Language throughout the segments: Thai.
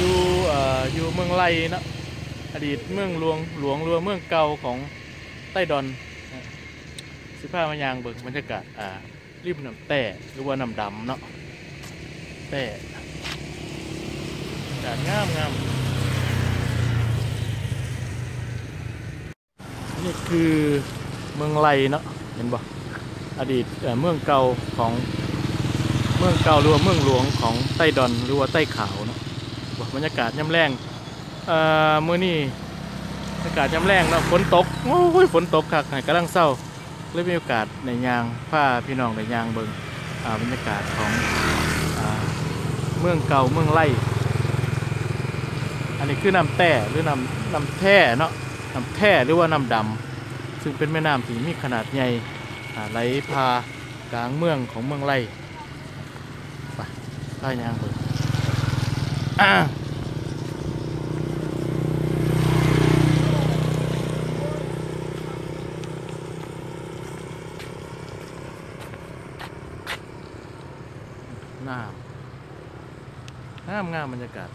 อยู่เอ่ออยู่เมืองไร่นะอดีตเมืองหลวงหลวงหรือว่าเมืองเก่าของใต้ดอนสิพามายางเบิ่งบรรยากาศอ่าริมน้ำแต่หรือว่าน้ำดำเนาะแต่อากาศงามงามนี่คือเมืองไร่เนาะเห็นบ่อดีตเอ่อเมืองเก่าของเมืองเก่าหรือว่าเมืองหลวงของใต้ดอนหรือว่าใต้ขาวเนาะ บบรรยากาศย่ำแรงเอ่อมื้อนี้บรรยากาศย่ำแรงเนาะฝนตกโอ้ยฝนตกคักกำลังเศร้าเลยมีโอกาสในยางพาพี่น้องในยางเบิ่งอ่าบรรยากาศของอเมืองเก่าเมืองไร่อันนี้คือน้ำแต่หรือน้ำน้ำแท่เนาะน้ำแท่หรือว่าน้ำดำซึ่งเป็นแม่น้ำที่มีขนาดใหญ่ไหลพากลางเมืองของเมืองไร่ไปไปยางเบิ่ง อ่าน้ำงามงามบรรยากาศ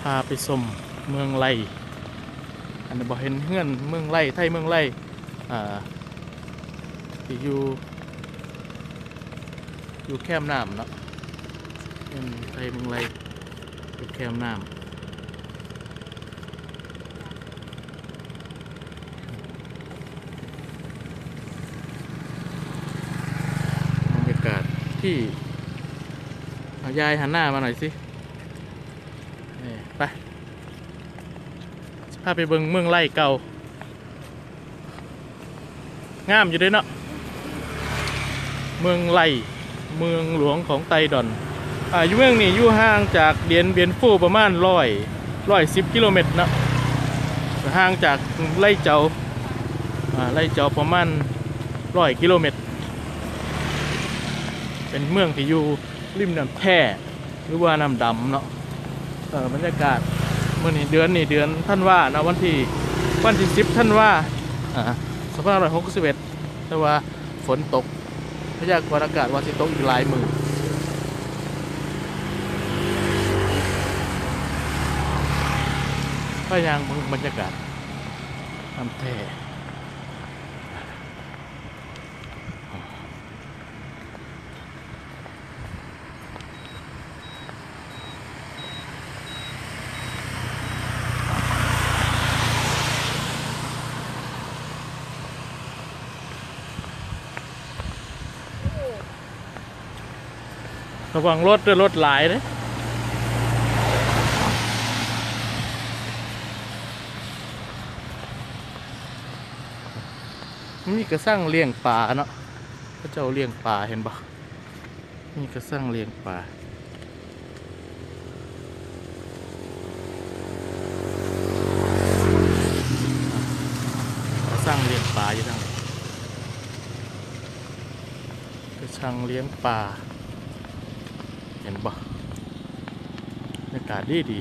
พาไปชมเมืองไร่อันนี้บอกเห็นเฮือนเมืองไร่ไทยเมืองไร่อ่า ที่อยู่อยู่แคมน้ำเนาะเมืองไทยเมืองไรอยู่แคมน้ำบรรยากาศที่เอายายหันหน้ามาหน่อยสินี่ไปพาไปเบิงเมืองไร่เก่า งามอยู่ด้วยเนาะ เมืองไร่เมืองหลวงของไตดอนอ่าอยู่เมืองนี่อยู่ห่างจากเดียนเบียนฟูประมาณร้อยร้อยสิบกิโลเมตรนะห่างจากไร่เจ้าอ่าไร่เจ้าประมาณร้อยกิโลเมตร เป็นเมืองที่อยู่ริมน้ำแท่หรือว่าน้ำดำเนาะเออบรรยากาศเมื่อนี้เดือนนี่เดือนท่านว่านะวันที่วันที่สิบท่านว่าอ่าสภาพร้อยหกสิบเอ็ดแต่ว่าฝนตก พยากรณ์อากาศวาสิตกอีกหลายมือพยางเบิ่งบรรยากาศน้ำแท่ ระวังรถด้วยรถหลายเลยมีกระสั่งเลี้ยงปลาเนาะพระเจ้าเลี้ยงปลาเห็นปะมีกระสั่งเลี้ยงปลากระสั่งเลี้ยงปลาอยู่ทางกระสั่งเลี้ยงปลา เห็นปะบรรยากาศดีดี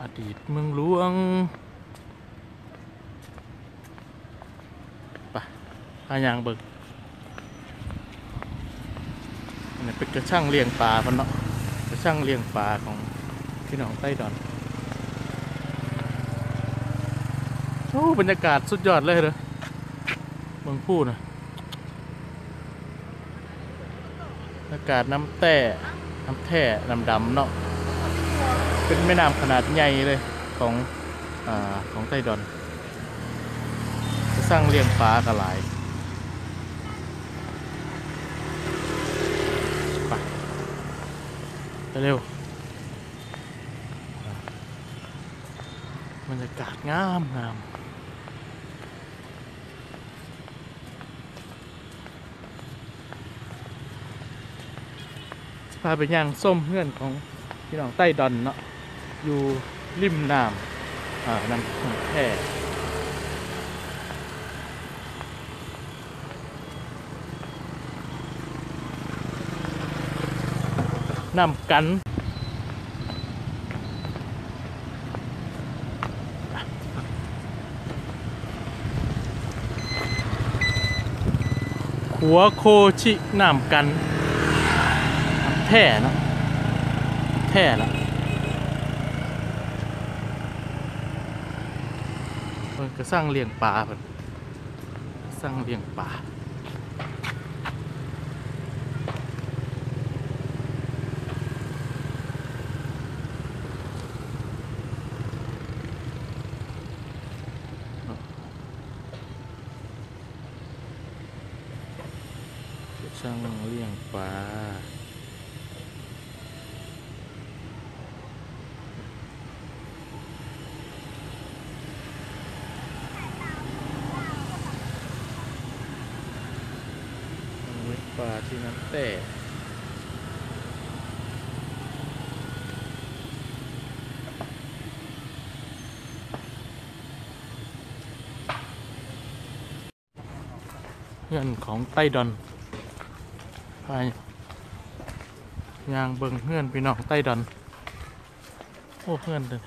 อดีตเมืองหลวง พายางเบิกอันนี้เป็นกระช่างเลี้ยงปลาพันเนาะกระช่างเลี้ยงปลาของพี่น้องใต้ดอนโอ้บรรยากาศสุดยอดเลยเลยเมืองพูนะอากาศน้ำแต่น้ำแท่น้ำดำเนาะเป็นแม่น้ำขนาดใหญ่เลยของอ่าของไต้ดอนกระช่างเลี้ยงปลากระหลาย ไปเร็วบรรยากาศงามงามพาไปย่างส้มเพื่อนของพี่น้องใต้ดอนเนาะอยู่ริมน้ำอ่าน้ำแพ น้ำกันหัวโคชิน้ำกันแท่เนะแท่ละเพิ่นก็สร้างเลี้ยงปลาเพิ่นสร้างเลี้ยงปลาสร้างเลี้ยงปลาเลี้ยงปลาที่น้ำแต่เพื่อนของไต้ดอนไปยางเบิงเพื่อนพี่น้องใต้ดอน โอ้เพื่อนเลย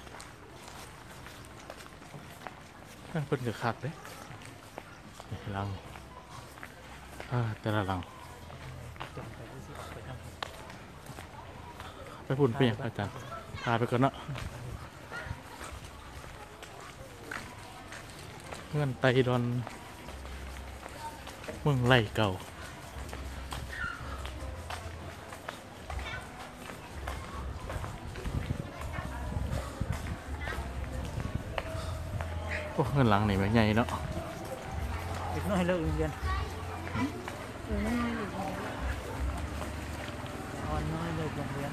เพื่นเพิ่นกับคักเด้นี่ลัง อ่าแต่ละหลัง ไป พุ่นไปยังอาจารย์พาไปก่อนเนาะเพื่อนไต้ดอนเมืองไร่เก่าโอ้เงินหลังนี่มันใหญ่เนาะเด็กน้อยเลิกโรงเรียนอ่อนน้อยเลิกโรงเรียน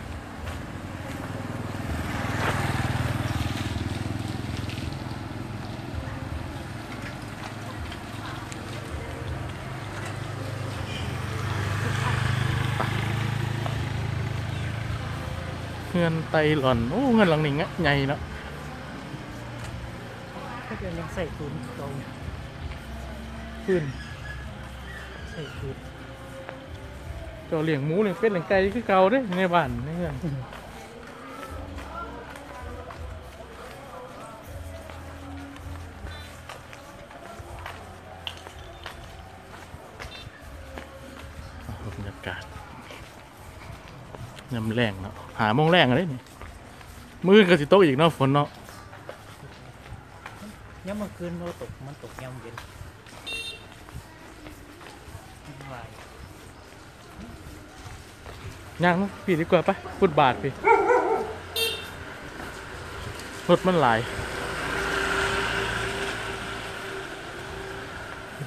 เงินไตหล่อนโอ้เงินหลังนี่งะใหญ่เนาะก็จะยังใส่ทุนเก่าขึ้นใส่ทุนเจ้าเลี้ยงหมูเลี้ยงเป็ดเลี้ยงไก่คือเก่าเด้ในบ้านในเงิน ยำแรงเนาะหาโมงแรงอะไรนี่มือก็สิโตกอีกเนาะฝนเนาะย้ำเมื่อคืนเราตกมันตกยามเย็นไม่ไหวย่างเนาะพี่ดีกว่าไปฟุตบาทพี่รถมันหลาย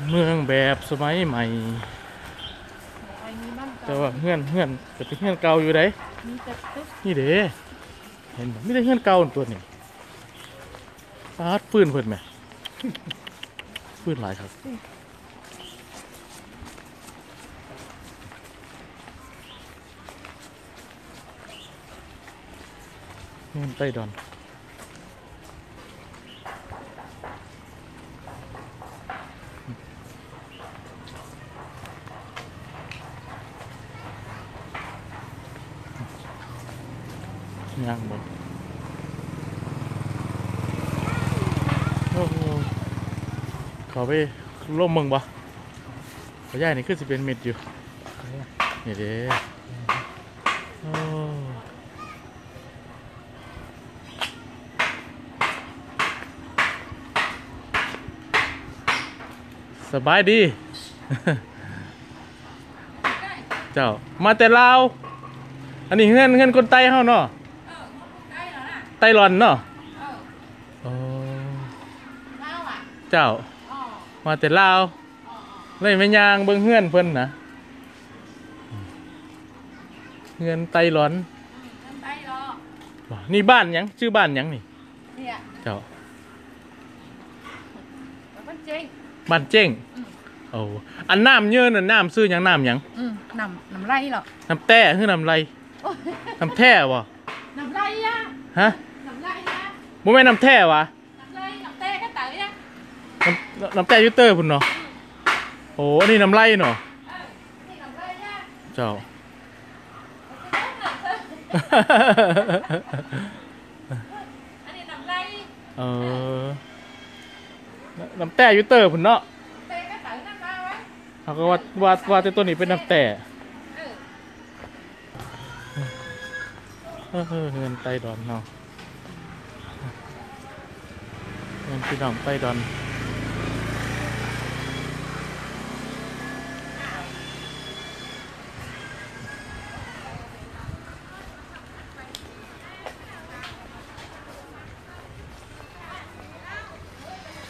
เมืองแบบสมัยใหม่ไอ้นี่มัน แต่ว่าเฮือนเฮือนจะเป็นเฮือนเก่าอยู่ไดมีแต่ตึ๊บนี่เด้เห็นไม่ได้เฮือนเก่าอันตัวนี่ฟาดฟื้นเพิ่นไหมฟื้นหลายครับเฮือนใต้ดอน ย่างบ่โอ้โหเขาไปล่มมืองบ่ขอย่ายนี่คือสิเป็นเม็ดอยู่นี่เด้อสบายดี เจ้า มาแต่ลาว อันนี้เงื่อนเงื่อนคนไต้เฮาเนาะได้แล้วน่ะ ไต้หลอนเนาะเออโอ้เล่าอะเจ้าอ๋อมาแต่ลาวเลยไม่ยางเบิ่งเฮือนเพิ่นนะเฮือนไต้หลอนทำได้หรอบ่นี่บ้านหยังชื่อบ้านหยังนี่ เนี่ยเจ้ามันจริงบ้านเจ้งอืม โอ้อันน้ำเยินน่ะน้ำซื้อหยังน้ำหยังอืมนำนำไรหรอน้ำแต้คือน้ำไรโอ้ยน้ำแท้บ่นำไรอะ ฮะนำไรบ่แม่นน้ำแท้วะน้ำเลยน้ำเต้ก็เต๋อยังน้ำน้ำแท้อยูเตอร์พุ่นเนาะโอ้อันนี้น้ำไหลเนาะเออนี่น้ำเลยยังเจ้าอันนี้น้ำเลยเออน้ำแต่อยูเตอร์พุ่นเนาะเต้ก็เต๋อนั่นมาไว้เขาก็ว่าว่าว่าแต่ตัวนี้เป็นน้ำแต่ เออเออเงินไตดอนเนาะเงินพี่น้องไตดอน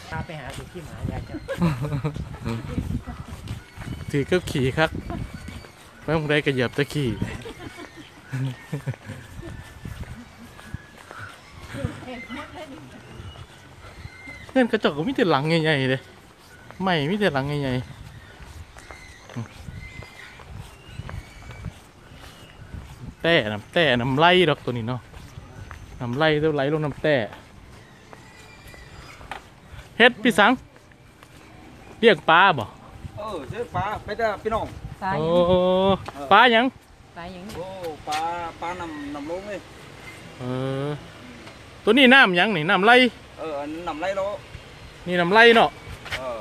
พาไปหาดูที่หมายายจ้ะถือก็ขี่ครับไม่ต้องได้กระเหยียบตะขี่ เงินกระจกก็มีแต่หลังใหญ่ๆเลยไม่มีแต่หลังใหญ่ๆแต่น้ำแต่น้ำไหลดอกตัวนี้เนาะน้ำไหลตัวไหลลงน้ำแต่เฮ็ดพี่สังเรียกปลาบ่เออซื้อปลาไปเด้อพี่น้องตายโอ้ปลาหยังตายอย่างนี้โอ้ปลาปลานำนำลงเลยเออตัวนี้น้ำหยังนี่น้ำไหล เอออันนำไรโลนี่น้ำไหลเนาะเออ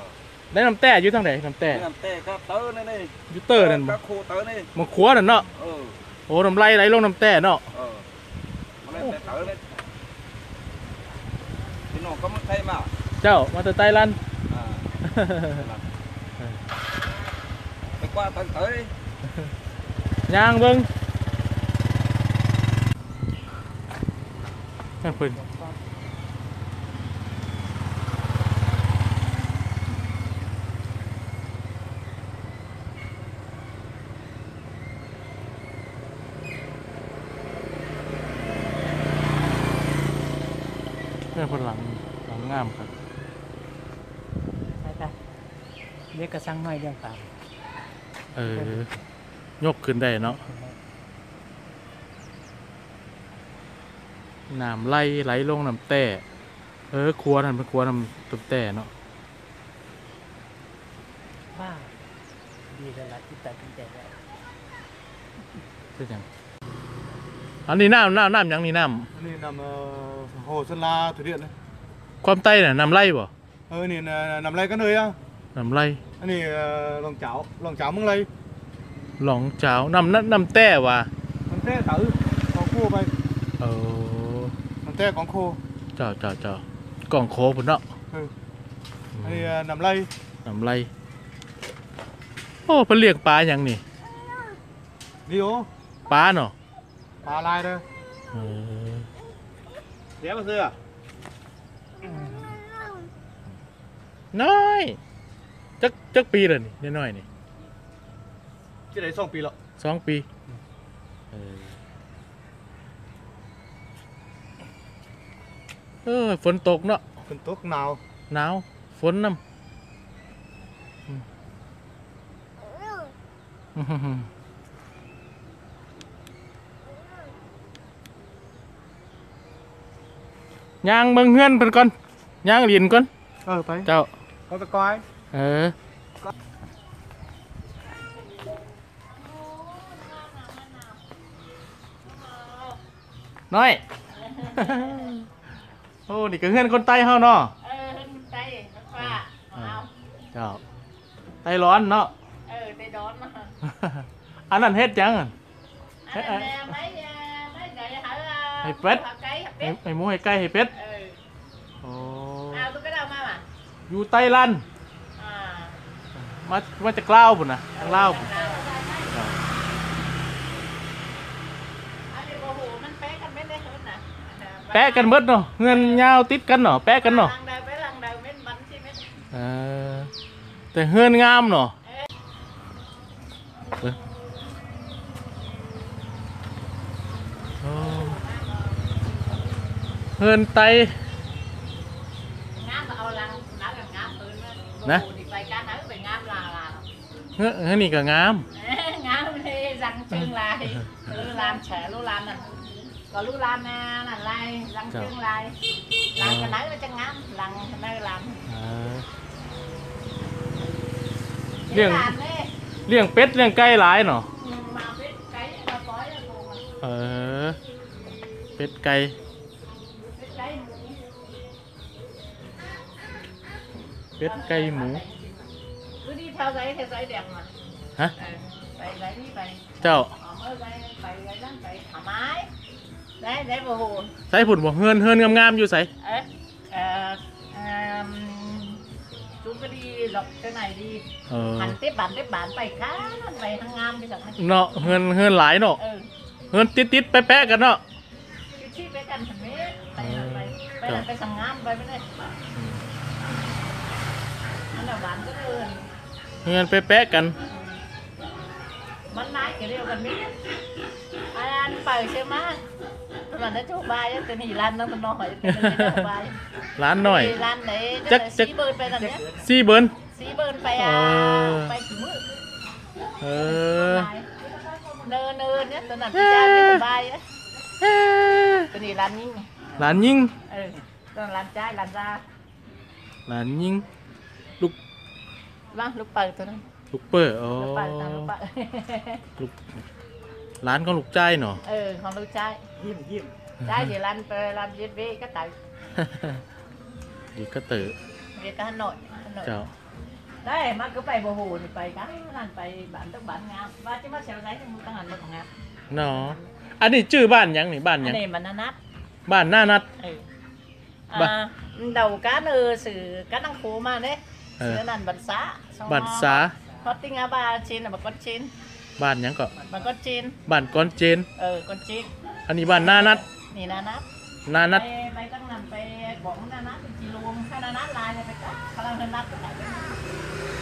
ได้น้ำแต่อยู่ทางไหนน้ำแต่นี่นำเต้ก็เตอร์นี่นี่อยูเตอร์นั่นบ่ก็โคเตอร์นี่มันขัวนั่นเนาะเออโอ้น้ำไหลไหลลงน้ำแต่เนาะเออมาเล่นแต่เตอร์เลยพี่น้องก็ไม่ใช่มาเจ้ามาแต่ไต้ลันอ่าไปกว่าเตอร์เตอร์ย่างเบิ้งนั่นเพิ่นนั่นเพิ่นหลังหลังงามครับ ไปไป เรียกกระสังน้อยเรื่องปลาเออยกขึ้นได้เนาะน้ำไหลไหลลงน้ำแต่เออครัวนั่นเป็นครัวน้ำน้ำแต่เนาะว่าดีเลยละที่ตัดสินใจแล้วเป็นหยังอันนี้น้ำน้ำน้ำหยังนี่น้นี่นำเอ่อ hồ Sơn La thủy điện đấy ำความใต้น่ะน้ำไหลบ่ ờ này là nằm lây cái nơi á น้ำไหล anh này ờ, lòng chảo lòng chảo mưng lây หลองเจ้าน้ำน้ำน้ำแต่ว่ะ con té tử con khô bay เออ con té con khô เจ้าเจ้าเจ้ากล่องโคพุ่นเนาะ ừ. anh này ờ, nằm lây น้ำไหลโอ้เพิ่นเลี้ยงปลาหยังนี่ đi ố ปลาเนาะ bà lai đây เออ đéo bao giờ น้อย จักจักปีเลยนี่น้อยๆนี่ cái đấy xong pì lọ สองปีเออเออฝนตกเนาะ phần tốt nào หนาวฝนน้ำอืมอื้อหือย่างเบิ่งเฮือนเพิ่นก่อนย่างเรียนก่อน ờ phải เจ้า có cái coi เออ น้อย โอ้ นี่ก็เฮือนคนใต้เฮาเนาะ เออเต้ฟ้าเอาเจ้า ไต้ร้อนเนาะ เออเต้ดอนมาอันนั้นเฮ็ดจังอะอันนั้นแม่ไม่ไม่ไก่หาให้เป็ดหาไก่หาให้เป็ดให้หมูให้ไก่ให้เป็ด เออ โอ้เอาตุ๊กตามาป่ะอยู่ไต้ลันอ่า มามาจากลาวพุ่นนะทางลาวพุ่นอันนี้โอ้โหมันแป๊ะกันไม่ได้เฮิร์ตนะแปะกันเบิดเนาะเงินยาวติดกันเนาะแปะกันเนาะลังเดินไปลังเดินเป็นบันใช่ไหมเออแต่เฮือนงามเนาะเออโอ้เฮือนไตงามเอาลังนักกับงามปืนมานะ เฮือนเฮือนนี่ก็งาม งามเลยรังเชิงลายลูลานแฉลูลานน่ะก็ลูลานน่ะนั่นลายรังเชิงลายลังกันไหนมันจะงามหลังในหลังอ่าเรื่องหลานเนี่ยเลี้ยงเป็ดเลี้ยงไก่หลายเนาะมาเป็ดไก่มาปล่อยแล้วโตมาเออ เป็ดไก่ เป็ดไก่หมู เป็ดไก่หมู cứ đi theo giấy theo giấy đẹp mà ฮะ Ờ, vậy giấy đi vậy เจ้า họ mới giấy vậy giấy đó vậy thoải mái đấy đấy vừa hồn ใส่ผุนบ่เฮือนเฮือนงามๆอยู่ใส่ ấy à, à, chú cứ đi dọc cái này đi เออ hành tiếp bản tiếp bản vậy khá vậy thằng ngam đi dọc này เนาะเฮือนเฮือนหลายเนาะ ừ เฮือนติดๆแปะๆกันเนาะ chú chi với cần thằng biết vậy là Ừ. vậy vậy là cái thằng ngam vậy bên đây nó là bán cái đường เฮือน แปะๆกัน มันไม้ cái điều cần biết ai ăn bày xem má mà nó chú bài á cái này lan nó nó hỏi cái này nó bài ร้านหน่อย Thì lan đấy Chắc- chắc chắc- chắc xí bơn ไปกันเนี้ยซี่เบิ้น xí bơn ไปอะ Ờ. ไปถึงมือเออเนินเนินเนี่ยตอนนั้นพี่จ้าที่ผมบายอะตัวนี้ร้านนี้ร้านยิงเออตอนร้านจ้ายร้านจ้าร้านยิงลูก บ้างลูกเปิดตัวนั้น ลูกเปิดอ๋อ ลูกเปิดตามลูกเปิด ลูกร้านของลูกใจายเนาะ เออของลูกจ้าย ยิ้มยิ้ม จ้ายthì làm làm việc với các tại ดีก็เต๋อ việc ở Hà Nội Hà Nội เจ้า đấy mà cứ phải bồ hồ thì phải cái làm phải bản tức bản ngam và chứ mà xéo giấy thì tăng hẳn mộtของงาม เนาะอันนี้ชื่อบ้านหยังนี่บ้านห อั ยั น ง นี้มันนัด บ้านหน้านัด ừ. Bà- à, đầu cá nơ sử cá năng phố mà đấy Ừ. sử nàn bật xá Xong บ้าน nó- สา nó tinh á ba trên là bà con trên บ้านหยังก็ bà con trên บ้านก้อนเจน ờ con trên อันนี้บ้านหน้านัด nì na nát หน้านัด bay bay tăng nằm bay bóng na nát thì chỉ luôn hay na nát lại là phải cá khả năng na nát phải cá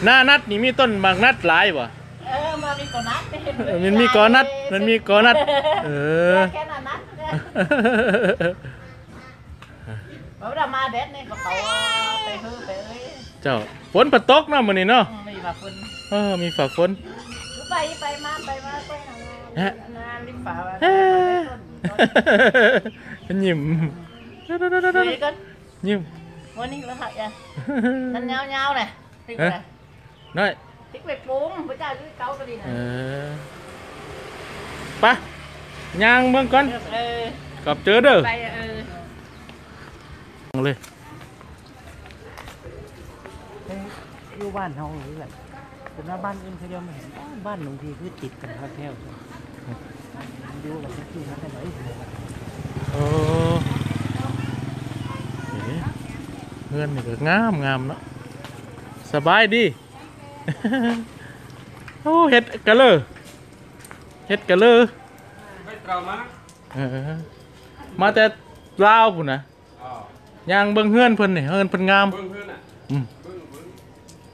หน้านัดนี่มีต้นบางนัดหลายบ่ ờ mà mình còn nát thì เออมันมีกอนัดมันมีกอนัดเออ cái là nát Bữa ra ma đét này, có cậu phải hư phải ơi เจ้าฝนปะตกเนาะมื้อนี้เนาะ Ừ, Mì và phun เออมีฝากฝน Cứ bay bay ma bay ma quay Hả? nào na lim phả và ยิ้ม Đi con ยิ้ม Muốn đi nó thật à Năn nhau nhau này Thích Hả? này น้อย Thích về bún Với cha cứ câu cái đi เอ này อไปะย่างเมืองก่อน Được, ừ กลับเจอเด้อ Bay ừ เลย อยู่บ้านเฮาหรือแบบแต่ว่าบ้านอื่นเขาเดียวไม่เห็นอ้าวบ้านหลวงทีคือติดกันครับแถวดูแบบที่นั่นได้ไหมโอ้เอ๊ะเพื่อนนี่ก็งามงามเนาะสบายดีโอ้เฮ็ดกะเลยเฮ็ดกะเลยไม่ตรามาเออมาแต่ลาวพุ่นนะย่างเบิ่งเฮือนเพิ่นนี่เฮือนเพิ่นงามเบิ่งเพื่อน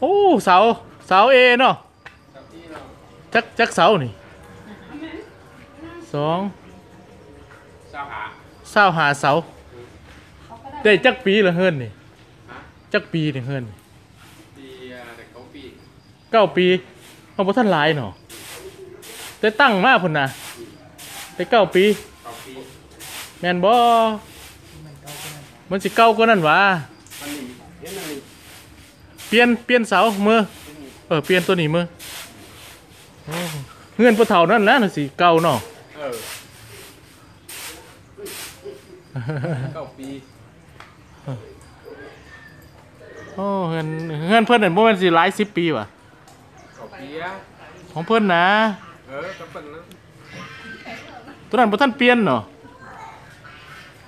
โอ้เสาเสาเอเนาะกับที่เราจักจักเสานี่สองสาวหาเสาหาเสาได้จักปีละเฮือนนี่ฮะจักปีนี่เฮือนนี่ปีอ่าเด็กเขาปีเก้าปีเอาบ่ทันหลายเนาะแต่ตั้งมาพุ่นน่ะแต่เก้าปีเขาปีแม่นบ่มันสิเก่ากว่านั้นหวะ มันนี่เห็นมันนี่ เปลี่ยนเปลี่ยนเสามือเออเปลี่ยนตัวนี้มือโอ้เงินผู้เฒ่านั่นแหละน่ะสิเก่าเนาะเออเก้าปีโอ้เงินเงินเพิ่อนนั่นบ่แม่นสิหลายสิบปีว่ะเก้าปีอะของเพิ่อนนะเออก็เป็นนะตัวนั้นบ่ทันเปลี่ยนเนาะ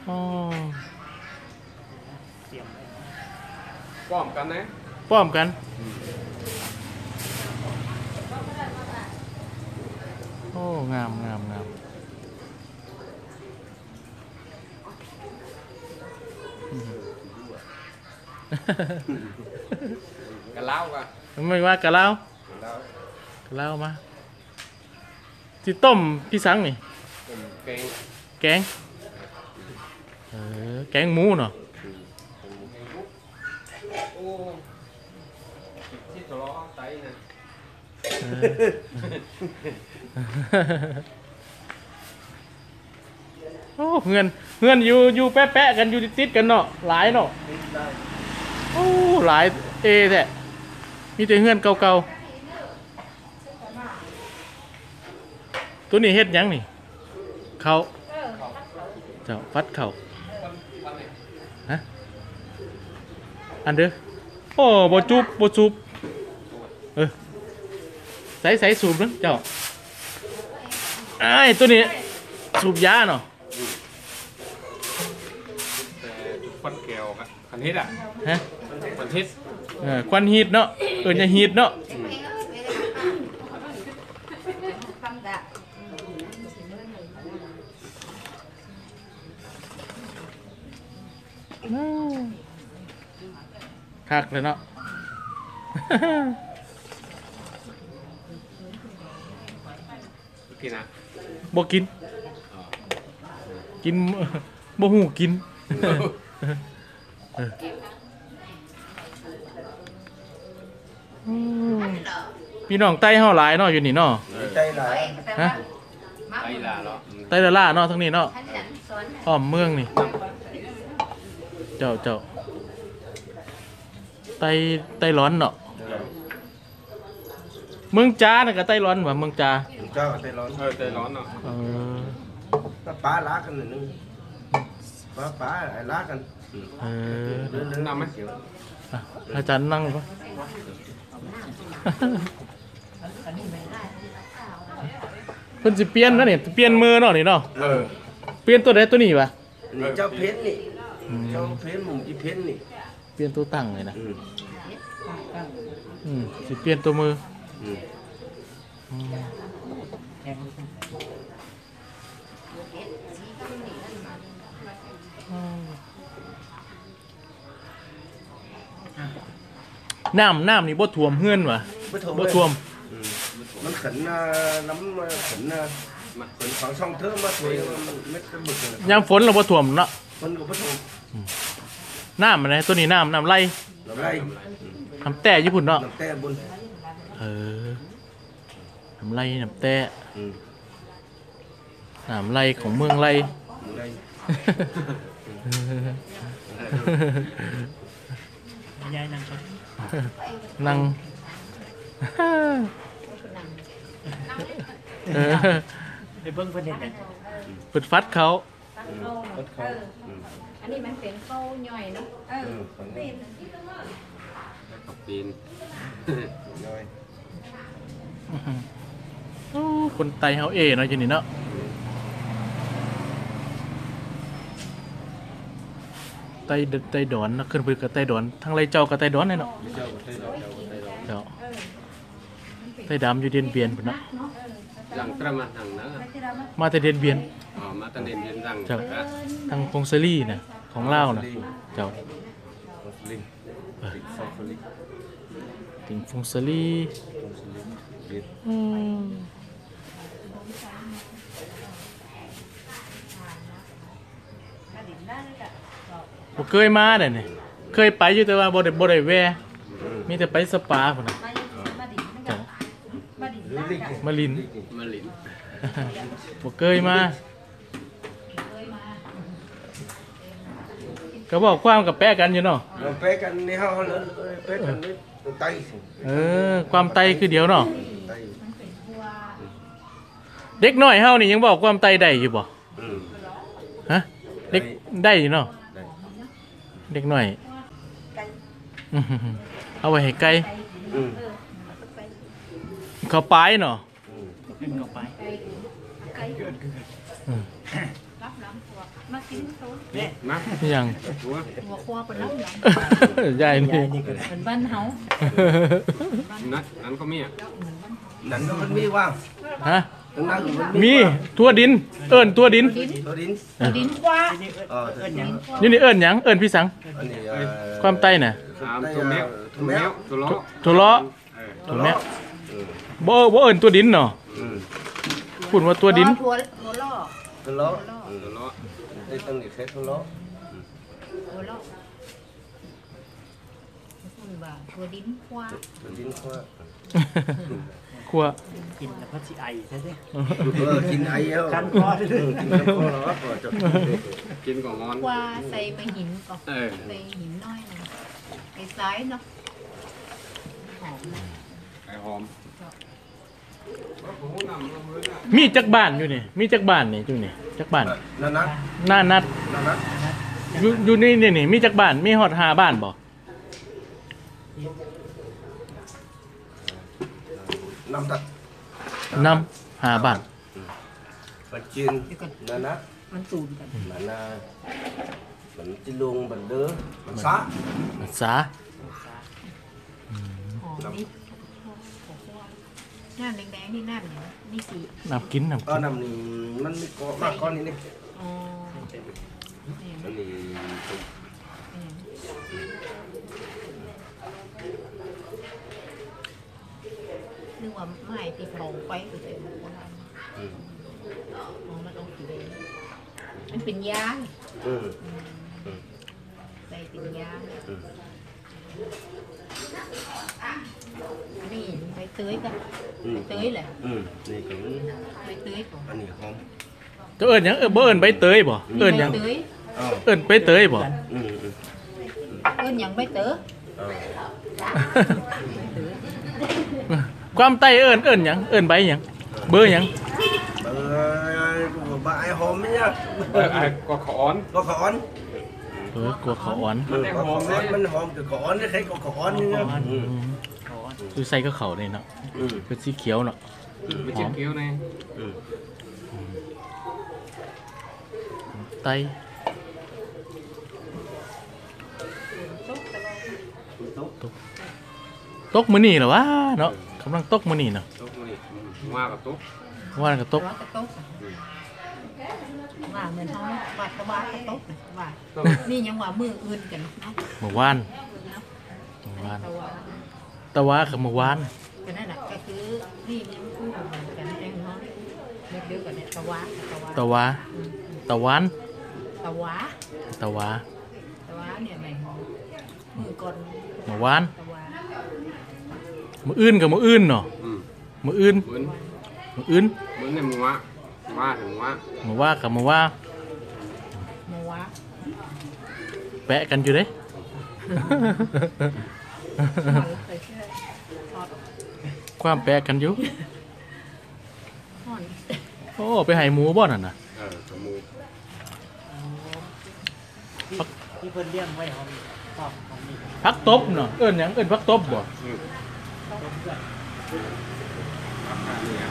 อ๋อพร้อมกันนะ พร้อมกันโอ้งามงามงามอืมกันเล่ากันไม่ว่ากะลาวกันเล่ากะลาวมาที่ต้มพี่สังนี่ผมเก่งแกงเออแกงหมูเนาะ โอ้ที่ เลาะไตนะเออโอ้อ้เพื่อนเพื่อนอยู่อยู่แปะๆกันอยู่ติดๆกันเนาะหลายเนาะโอ้หลายเอแท้มีแต่เพื่อนเก่าๆตัวนี้เฮ็ดหยังนี่เขาเจ้าฟัดเขาฮะอันเด้อโอ้บ่จุบบ่จุบ เออใส่ใส่สูบเด้อเจ้าไอ้ายตัวนี้สูบยาเนาะแต่จุดควันแก้วกันคันเฮ็ดอะฮะควันเฮ็ดเออควันฮีดเนาะเอินจะฮีดเนาะคักเลยเนาะ กินนะบ่กิน กินบ่หูกินเออพี่น้องไต้เฮาหลายเนาะอยู่นี่เนาะใจหลายฮะไอ้ล่ะเนาะไต้ละล่าเนาะทั้งนี้เนาะอ้อมเมืองนี่ เจ้าเจ้าไต้ไต้ร้อนเนาะ เมืองจ้าน่ะก็ไต้ร้อนว่ะเมืองจ้าเจ้าใจร้อนเออใจร้อนเนาะเออป้าล้ากันหนึ่งป้าป้าไอ้ล้ากันเออเรื่องเรื่องนำไหมอะอาจารย์นั่งปะ เพิ่นสิเปลี่ยนนะนี่เปลี่ยนมือเนาะนี่เนาะเออเปลี่ยนตัวใดตัวนี้ปะนี่เจ้าเพชรนี่เจ้าเพชรหมุมที่เพชรนี่เปลี่ยนตัวตั้งเลยนะอืม อืมสิเปลี่ยนตัวมืออืมอืมแทง น้ำน้ำนี่บ่ท่วมเฮือนวะบ่ท่วมบ่ท่วมอืมมันขันน่ะน้ำมันขันน่ะมาขันของช่องเธอมาถวยมันเม็ดกระบึกเลยยามฝนเราบ่ท่วมเนาะมันก็บ่ท่วมน้ำมันนะตัวนี้น้ำน้ำไหลน้ำไหลน้ำแต่ญี่ปุ่นเนาะน้ำแต่บุญ เออน้ำไหลน้ำแต่อืมน้ำไหลของเมืองไหลน้ำไหลยายนั่งก่อนนั่งเออไปเบิ่งเพิ่นเฮ็ดหยังเปิดฟัดเขาก็เขาอืมอันนี้มันเป็นข้าวย่อยเนาะเอเอออของนี่กับปีน น้อยโอ้ คนไตเฮาเอเนาะอยู่นี่เนาะไตเดไตดอนนะขึ้นไปกับไตดอนทั้งไรเจ้ากับไตดอนเลยเนาะเจ้าได้ดอกเจ้าก็ได้ดอกเจ้าไตดำอยู่เดียนเบียนพุ่นเนาะหลังตระมาหังนะมาแต่เดียนเบียนอ๋อมาตันเด่นเบียนดังเจ้าทางพงศลีนะของเล่านะเจ้าลิงฟงถึงพงศลี ลิงอืมบ่เคยมาเด้นี่เคยไปอยู่แต่ว่าบ่ได้บ่ได้แวะมีแต่ไปสปาพุ่นน่ะเจ้าลิงมาลิน มาหลินบ่เคยมาก็บอกความกับแปะกันอยู่เนาะเราไปกันในห้องแล้วไปกันในไตสิเออ ความไตคือเดียวเนาะ ไตเด็กน้อยเฮานี่ยังบอกความไตได้อยู่บ่อืมฮะเด็กได้อยู่เนาะได้เด็กน้อยอื้อหือเอาไว้ให้ไกลอืมเขาปลายเนาะอืมขึ้นเข้าไปอืมมากินเขานี่มานี่ยังตัวหัวครัวเป็นน้ำหนังยายนี่ ยายนี่ก็ได้เป็นบ้านเฮานัดนั้นก็มีอะนั่ นก็มันมีว่างฮะตรงนั้นมันมีทั่วดิน เอิ้นทั่วดิน ตัวดินดินกว่าทีนี้อ๋อเอิ้นหยังนี่นี่เอิ้นหยังเอิ้นพี่สัง อันนี้เอ่อความไตน่ะสามตัวแมวตัวแมวตัวล้อตัวล้อเออตัวเนี้ยอืมบ่บ่เอิ้นตัวดินเนาะอืมพูดว่าตัวดิน หัวหัวล่อตัวล้ออืมตัวล้อได้ตั้งแต่แค่ตัวล้อหัวล่อคุณบ่าหัวดินกว่าตัวดินกว่า กครัวกินแล้วก็สิไอใช่ไหมเออกินไอ้เอาคันคอด้วยเออกินคันคอแล้วก็จะกินก่อนงอนว่าใส่ไปหินก่อนเออใส่หินน้อยหนึงไอ้ซ้ายเนาะหอมนะไก่หอมมีจักบ้านอยู่นี่ มีจักบ้านนี่อยู่นี่จักบ้านนั่นนะหน้านัดนั่นนะอยู่อยู่นี่นี่นี่มีจักบ้านมีฮอดหาบ้านบ่น้ำตัดนำหาบ้านปัจจินนั่นนะมันสูนกั นนั่นนะมันจิลุงบันเด้อมันซะมันสาหอมนี่น้ำแดงๆนี่น้ำเนี่ยนี่สีน้ำกินน้ำเอกิอนน้ำนี่มันมีก้อนมากก้อนนี้นี่อ๋ออันนี้ นึกว่าไม่ติดเผาไปก็เลยโบราณอืมอ๋อมันต้องสีแดงมันเป็นยาอืมใส่เป็นยาอืมนี่ใบเตยกันอืมใบเตยแหละอืมนี่ก็ใบเตยก่อนอันนี้หอมจะเอิ้นหยังเออบ่เอิ้นใบเตยบ่เอิ้นหยังใบเตยอ้าวเอิ้นใบเตยบ่อืมอืมเอิ้นหยังใบเตยอ้าว ความไตเอิ้นเอิ้นหยังเอิ้นใบหยังเบอร์หยังเออกูบายหอมไหมเนี่ยเออไอ้ก็ขอนก็ขอนเออกลัวเขาอ่อนมันก็ขอนมันหอมกับขอนนี่ใครก็ขอนนี่นะอืมอืมคือใส่กับเขาวนี่เนาะอืมเป็นสีเขียวเนาะไม่จิ้มเกี๊ยวในอืมไตตกมื้อนี้เหรอวะเนาะ กำลังตกมื้อนี้เนาะตุ๊กนี่ว่ากับตุ๊กว่าก็ตกว่ากระตกว่าเหมือนเขาว่าตะว่ากระตกว่านี่ยังว่ามืออื่นกันเนาะเมื่อวานเมื่อวานตะว่าแตะว่ากับเมื่อวานก็นั่นแหละก็คือนี่มันคู่เหมือนกันแองเนาะเดียวกันเนี่ยตะว่าตะว่าตะว่าตะวันตะว่าตะว่าตะว่าเนี่ยแม่งมือก่อนเมื่อวานตะว่า มื้ออื่นกับมื้ออื่นเนาะอืมมื้ออื่นเหมือนมื้ออื่นเหมือนในหมึงว่าว่าถึงว่าเมื่อว่ากับเมื่อว่ามาว่าแปะกันอยู่เด้ หอนไปเชื่อทอดความแปะกันอยู่หอนโอ้ไปให้หมูบ่นั่นน่ะเออจมูกที่ที่เพิ่นเลี้ยงไว้หอมชอบของนี่พักตบเนาะเอิ้นหยังเอิ้นพักตบบ่อืมต้ม เพื่อนราคาเนี่ย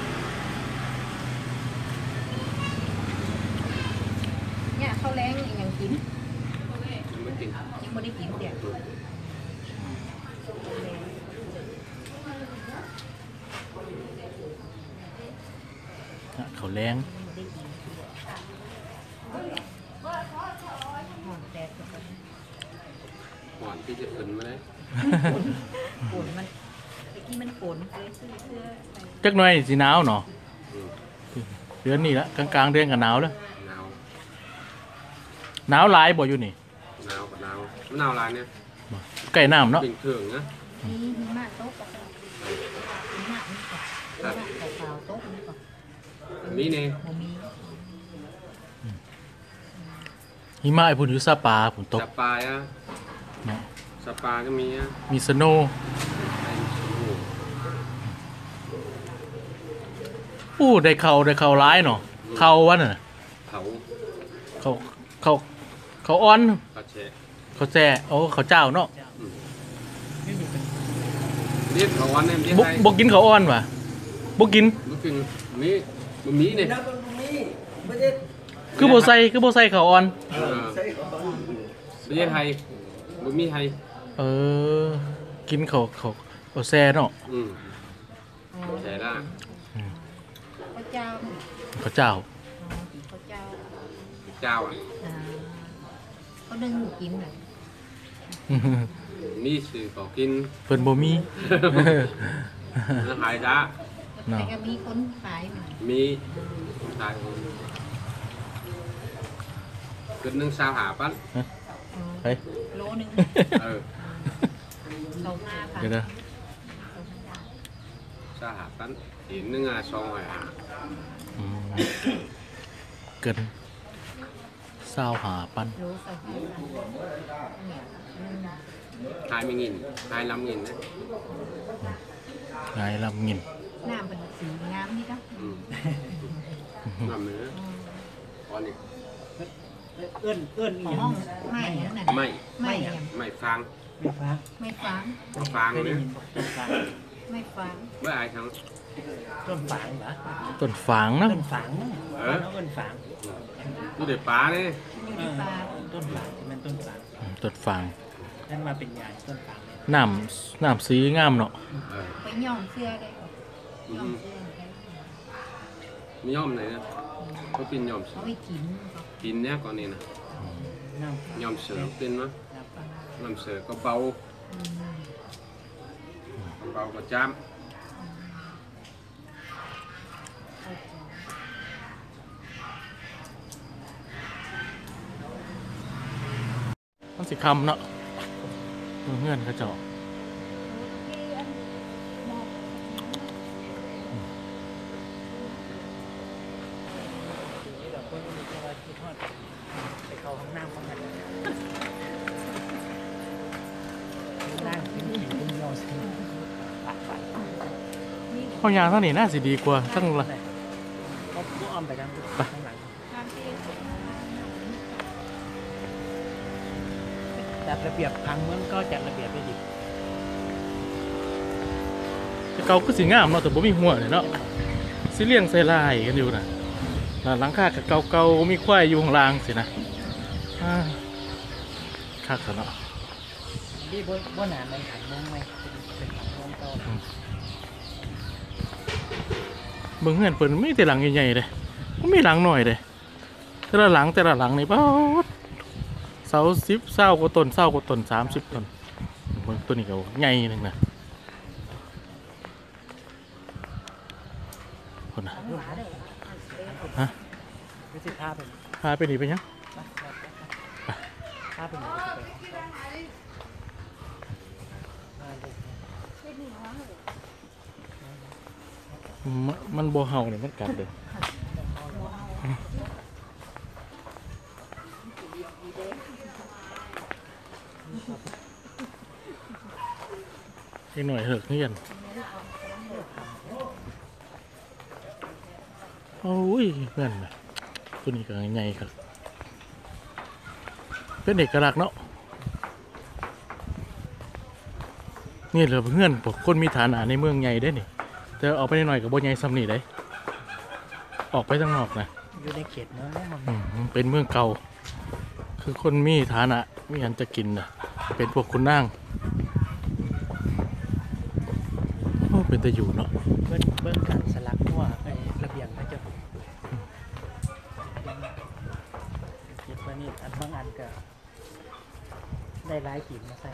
เนี่ยข้าวแรงยังกินยังไม่กินยังไม่ได้กินเดี๋ยวอะเขาวแรงหอนแดดก็เป็นหวานที่จะขึ้นมาเลยฝนมัน เมื่อกี้มันฝนเลยซื้อเสื้อไปจักหน่อยสิหนาวเนาะอืมเดือนนี้ละกลางๆเดือนก็หนาวแล้วหนาวหนาวหลายบ่อยู่นี่หนาวกับหนาวมะนาวลายเนี่ยใกล้น้ำเนาะเป็นเครื่องนะนี่หิมะโต๊ะกับหิมะนี่ก่อนหิมะขาวๆโต๊ะนี่ก่อนมีเนี่ยโมมีหิมะไอ้พุ่นอยู่ซาปาพุ่นตกสปายอะเนาะสปาก็มีอะมีสโนว์ ไอ้โอ้โห อู้ได้เข้าได้เข้าหลายเนาะเข้าวันน่ะเผาเขาเขาเขาอ้อนปลาแฉะเขาแซ่โอ้เขาเจ้าเนาะไม่มีเป็นเรียกเขาวันเนี่ยเรียกบ่ไทยบ่กินเขาอ้อนว่ะบ่กินมันเป็นมีมันมีเนี่ยน้ำมันมีไม่ได้คือบ่ใส่คือบ่ใส่เขาอ้อนเออใช่ขอนไม่ใช่ไทยมันมีไทยเออ กินเขาเขาเขาแซ่เนาะอืมใช่ละข้าว เจ้าเขาเจ้าอ๋อข้าวเจ้าเจ้าอะอ่าเขานึ่งกินเลยมีสื่อเขากินเพิ่นบ่มีแล้วหายจ้าเนาะ แต่ก็มีคนขายมันมีตายคนเกิดหนึ่งสาวหาปั้นอ๋อเฮ้ย โลนึงเออเราห้าพันเดี๋ยวนะ เราห้าพันสหพันธ์อีกหนึ่งอะสองอะอืมเกินเศร้าหาปันรู้สักทีทายไม่งินทายลำงินนะไงลำเงินน้ำเป็นสีงามนี่ก็อืมลำเนื้ออันนี้เอื้อนเอื้อนขอีองหยัห้องงไม่นั่นน่ะไม่ไม่ยังไม่ฟังไม่ฟังไม่ฟัง ฟังเคยได้เนี่ยยินบอกต้นฟาง ไม่ฟังเมื่อไอ้ทั้งต้นฝางเหรอต้นฝางนะต้นฝางเอเอออต้นฝางดูเด็ดปลาเนี่ยอยู่ที่ปลาต้นฝางมันต้นฝางอืมต้นฝางนั่นมาเป็นยาต้นฝางเนี่ยน้ำน้ำสีงามเนาะเออไปย่อมเสื้อได้ก่อนย่อมเสื้อได้มีย่อมไหนนะเขาเป็นย่อมเขาไปกินก็กินเนี่ยก่อนนี่นะน้ำย่อมเสือเป็นมั้ยน้ำฝางย่อมเสือก็เบาอืม เบาก็จ้ำมันสิคำเนาะเงื่อนกระจ้านี่ ข้อยางเท่านี้น่าสิดีกว่าทั้งละก็อ้อมไปทางข้างหลังตามที่จัดระเบียบพังเมืองก็จัดระเบียบได้ดีแต่เก่าก็สิงามเนาะแต่บ่มีหัวเลยเนาะสิเลี้ยงใส่ลายกันอยู่นะแล้วหลังคากับเก่าๆมีควายอยู่ข้างล่างสินะอ่าคักซะเนาะนี่บนบนหนาในขันเมืองไหมเป็นเป็นขันเมืองก็ เบิ่งเฮือนเพิ่นมีแต่หลังใหญ่ๆเลยบ่มีหลังหน่อยเลยแต่ละหลังแต่ละหลังนี่ป๊าดเสาสิบเสากว่าต้นเสากว่าต้นสามสิบต้นเบิ่งตัวนี้ก็ใหญ่หนึงนะคนน่ะฮะไม่ใช่ภาพเป็นพาไปนี่ไปยังภาพเป็ มมันบ่เห่าเนี่ยมันกัดเลยอีกหน่อยเถอะเงียนโอ้ยเพื่อนไหมตัวนี้ก็ใหญ่ครับ เป็นเอกลักษณ์เนาะนี่เหลือเพื่อนพวกคนมีฐานะในเมืองใหญ่ได้นี่ แต่ออกไปหน่อยกับบ่ใหญ่ซ้ำนี่ได้ออกไปทางนอกนะอยู่ในเขตเมืองมันอืมมันเป็นเมืองเก่า คือคนมีฐานะมีอันจะกินนะเป็นพวกคุณนั่งโอ้เป็นแต่อยู่เนาะเบิ้งเบิ้งการสลักหัวไอ้ระเบียงพระเจ้าเก็บไว้นี่อันบางอันก็ได้หลายขีดมาใส่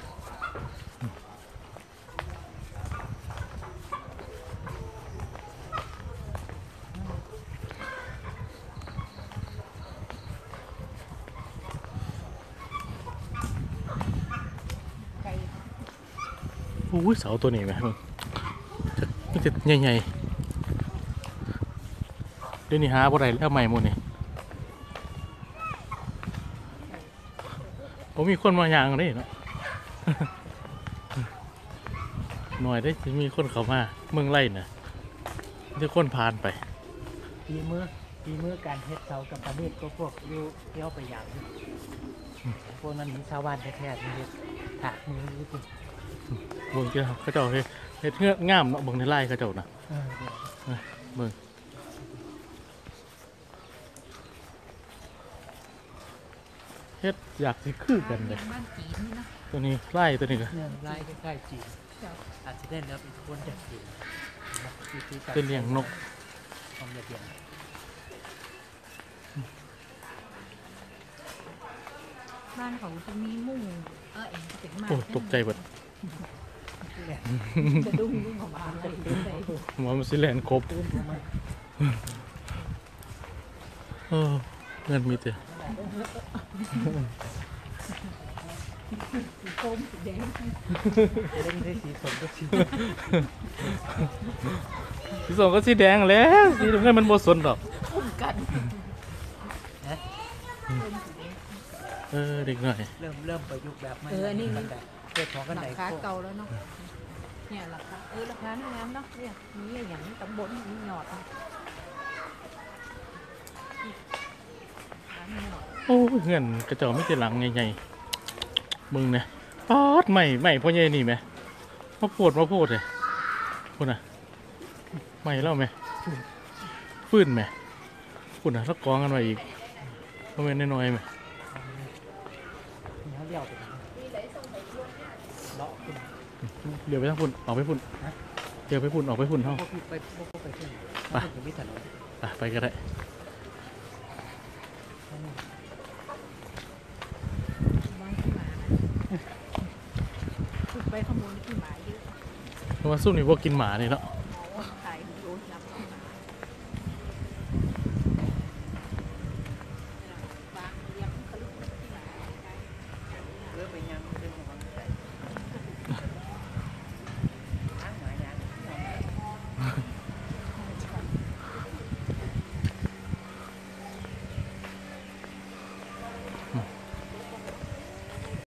อ้ยเสาตัวนี้ไหมมึงจะมันจะใหญ่ๆเดี๋ยวนี้หาบ่ได้แล้วใหม่หมดนี่ผมมีคนมายางได้เนาะหน่อยได้จะมีคนเข้ามาเมืองไร่น่ะที่คนผ่านไปปีมือปีมือการเฮ็ดเสากับประเทศก็พวกอยู่เที่ยวไปอย่างนี้พวกนั้นมันชาวบ้านแท้ๆนี่เฮ็ดถากมืออยู่ติ เบิ่งเจ้าเขาเจ้าเฮ็ดเฮ็ดเงือกงามเนาะเบิ่งในไร่เขาเจ้าน่ะเออเนี่ยเบิ่งเฮ็ดอยากสิคือกันเลยบ้านจีนนี่นะตัวนี้ไร่ตัวนี้ก็เนี่ยไล่ใกล้ๆจีนอาจจะได้แล้วเป็นคนจากจีนวิธีการเป็นเลี้ยงนกความละเอียดบ้านของจะมีมุ้งเออเอ็นจะเป็นมากโอ้ตกใจเบิด จะดุ้งดุ้งของบ้านอะไรเลยหมอมันสิแลนครบตื้นลงมาเออเงินมีแต่ส้มสีแดงเล่นได้สีสมก็สีสีส้มก็สีแดงแล้วสีน้ำเงินมันบ่สนดอกคุ้มกันเออเด็กหน่อย เริ่มเริ่มประยุกต์แบบใหม่เออนี่บันได เพื่อของกันราไดคาโค้งเก่าแล้วเนาะ เนี่ยราคาเออราคานี่งามเนาะ เนี่ยมีอะไรอย่างนี้ตำบลมีหยอดนะร้านหยอดโอ้ยเงินกระเจอกไม่ใช่หลังใหญ่ๆมึงเนี่ยปอดใหม่ใหม่พ่อใหญ่นี่ไหมมาปวดมาพูดเลยพูดน่ะใหม่แล้วไหมฟื้นไหมพูดน่ะแล้วกองกันไว้อีกประมาณน้อยๆไหม เนื้อเลี้ยวไปนะเลาะขึ้น เดี๋ยวไปทางพุ่นออกไปพุ่นเดี๋ยวไปพุ่นออกไปพุ่นเท่าไปไปไปพวกไปขึ้นไปถึงมิถนนไปก็ได้ไปขโมยขี้หมาเยอะเพราะว่าสู้นี่พวกกินหมานี่เนาะ